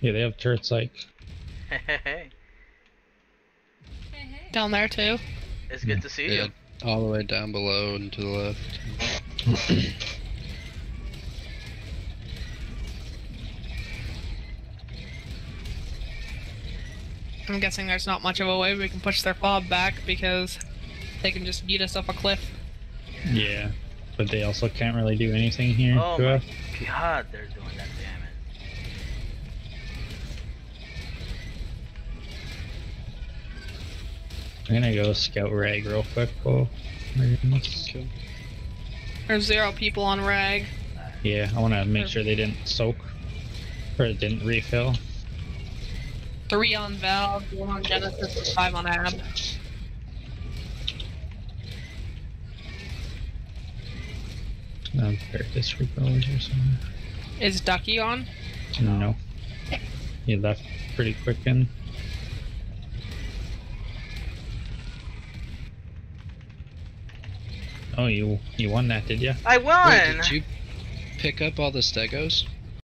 Yeah, they have turrets like. Down there too. it's good to see Yeah, you. all the way down below and to the left. I'm guessing there's not much of a way we can push their fob back because they can just beat us up a cliff. Yeah, but they also can't really do anything here Oh to my us. god, they're doing that I'm gonna go scout rag real quick. There's zero people on rag. Yeah, I want to make sure they didn't soak or didn't refill. Three on Valve, one on Genesis, and five on Ab. Um, this repellers or something. Is Ducky on? No. He left pretty quick in. Oh, you you won that, did you? I Wait, won! did you pick up all the stegos?